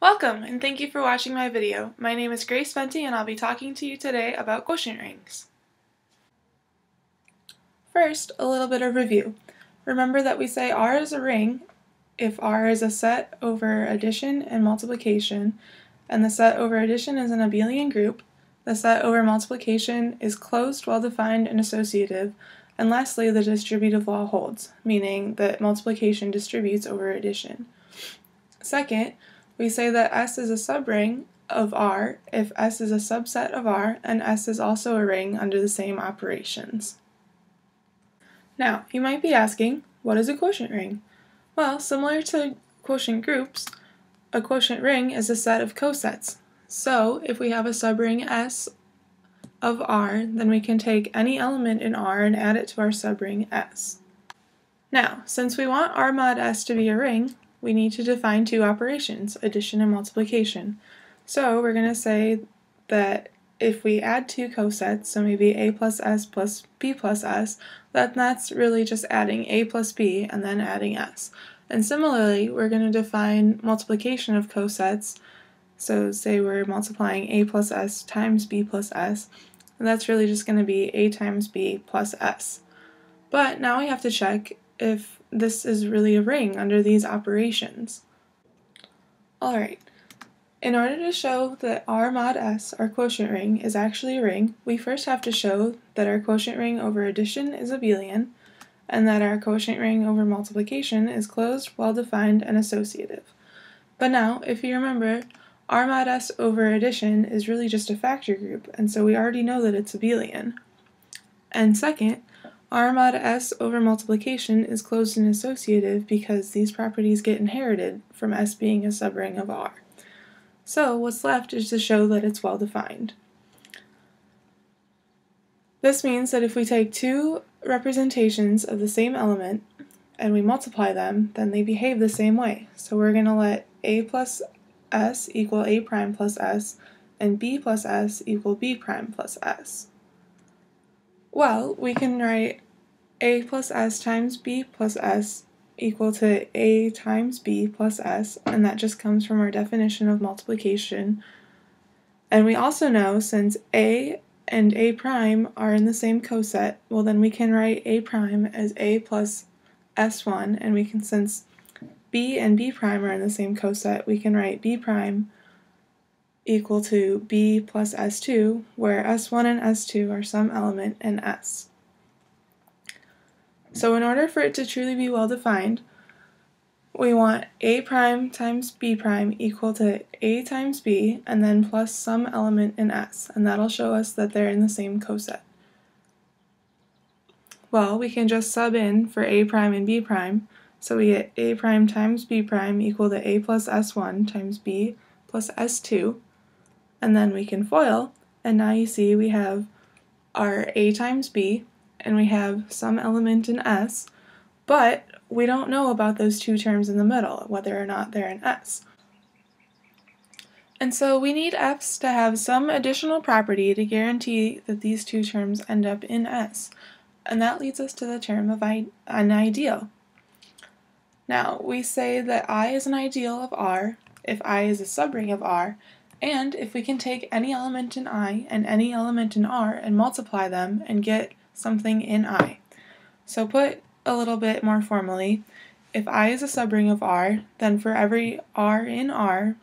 Welcome, and thank you for watching my video. My name is Grace Vente, and I'll be talking to you today about quotient rings. First, a little bit of review. Remember that we say R is a ring if R is a set over addition and multiplication, and the set over addition is an abelian group, the set over multiplication is closed, well-defined, and associative, and lastly, the distributive law holds, meaning that multiplication distributes over addition. Second, we say that S is a subring of R if S is a subset of R and S is also a ring under the same operations. Now, you might be asking, what is a quotient ring? Well, similar to quotient groups, a quotient ring is a set of cosets. So, if we have a subring S of R, then we can take any element in R and add it to our subring S. Now, since we want R mod S to be a ring, we need to define two operations, addition and multiplication. So we're going to say that if we add two cosets, so maybe a plus s plus b plus s, then that's really just adding a plus b and then adding s. And similarly, we're going to define multiplication of cosets, so say we're multiplying a plus s times b plus s, and that's really just going to be a times b plus s. But now we have to check if this is really a ring under these operations. Alright, in order to show that R mod S, our quotient ring, is actually a ring, we first have to show that our quotient ring over addition is abelian, and that our quotient ring over multiplication is closed, well-defined, and associative. But now, if you remember, R mod S over addition is really just a factor group, and so we already know that it's abelian. And second, R mod S over multiplication is closed and associative because these properties get inherited from S being a subring of R. So what's left is to show that it's well defined. This means that if we take two representations of the same element and we multiply them, then they behave the same way. So we're going to let a plus s equal a prime plus s and b plus s equal b prime plus s. Well, we can write a plus s times b plus s equal to a times b plus s, and that just comes from our definition of multiplication. And we also know since a and a prime are in the same coset, well then we can write a prime as a plus s1, and we can, since b and b prime are in the same coset, we can write b prime equal to b plus s2, where s1 and s2 are some element in s. So in order for it to truly be well defined, we want a prime times b prime equal to a times b and then plus some element in s, and that'll show us that they're in the same coset. Well, we can just sub in for a prime and b prime, so we get a prime times b prime equal to a plus s1 times b plus s2, and then we can FOIL, and now you see we have our a times b, and we have some element in s, but we don't know about those two terms in the middle, whether or not they're in s. And so we need f's to have some additional property to guarantee that these two terms end up in s, and that leads us to the term of an ideal. Now, we say that I is an ideal of R if I is a subring of R, and if we can take any element in I and any element in R and multiply them and get something in I. So put a little bit more formally, if I is a subring of R, then for every R in R,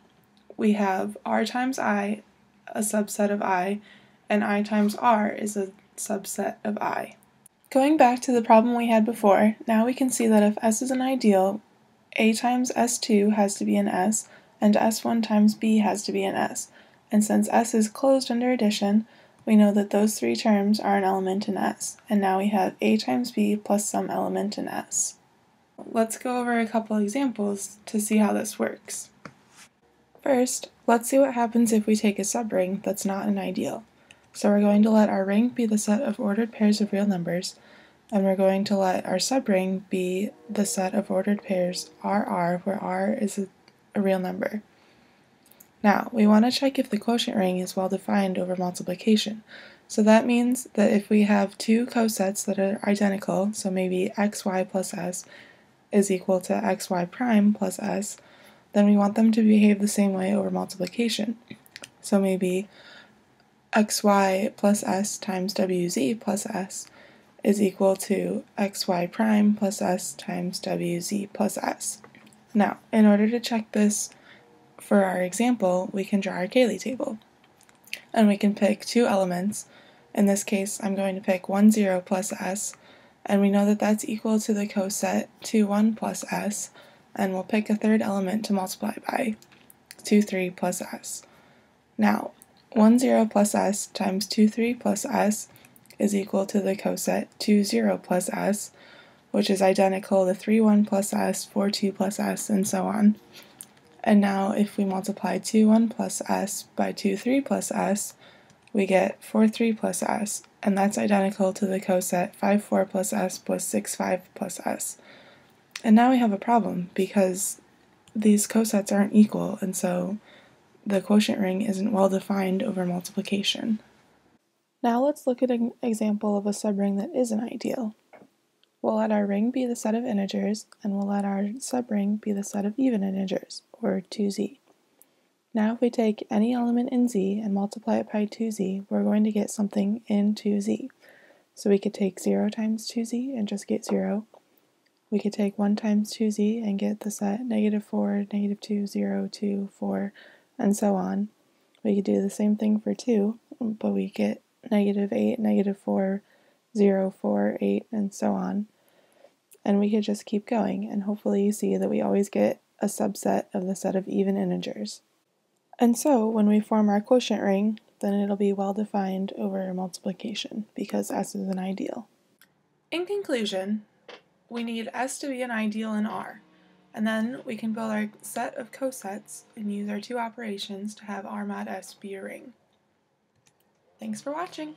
we have R times I, a subset of I, and I times R is a subset of I. Going back to the problem we had before, now we can see that if S is an ideal, A times S2 has to be an S, and S1 times B has to be an S. And since S is closed under addition, we know that those three terms are an element in S, and now we have a times b plus some element in S. Let's go over a couple examples to see how this works. First, let's see what happens if we take a subring that's not an ideal. So we're going to let our ring be the set of ordered pairs of real numbers, and we're going to let our subring be the set of ordered pairs RR, where R is a, a real number. Now, we want to check if the quotient ring is well defined over multiplication. So that means that if we have two cosets that are identical, so maybe xy plus s is equal to xy prime plus s, then we want them to behave the same way over multiplication. So maybe xy plus s times wz plus s is equal to xy prime plus s times wz plus s. Now, in order to check this for our example, we can draw our Cayley table. And we can pick two elements. In this case, I'm going to pick 1, 0 plus s, and we know that that's equal to the coset 2, 1 plus s, and we'll pick a third element to multiply by, 2, 3 plus s. Now, 1, 0 plus s times 2, 3 plus s is equal to the coset 2, 0 plus s, which is identical to 3, 1 plus s, 4, 2 plus s, and so on. And now if we multiply 2, 1 plus s by 2, 3 plus s, we get 4, 3 plus s, and that's identical to the coset 5, 4 plus s plus 6, 5 plus s. And now we have a problem because these cosets aren't equal, and so the quotient ring isn't well defined over multiplication. Now let's look at an example of a subring that isn't ideal. We'll let our ring be the set of integers, and we'll let our subring be the set of even integers, or 2z. Now if we take any element in z and multiply it by 2z, we're going to get something in 2z. So we could take 0 times 2z and just get 0. We could take 1 times 2z and get the set negative 4, negative 2, 0, 2, 4, and so on. We could do the same thing for 2, but we get negative 8, negative 4, 0, 4, 8, and so on and we could just keep going, and hopefully you see that we always get a subset of the set of even integers. And so, when we form our quotient ring, then it'll be well defined over multiplication, because S is an ideal. In conclusion, we need S to be an ideal in R, and then we can build our set of cosets and use our two operations to have R mod S be a ring. Thanks for watching!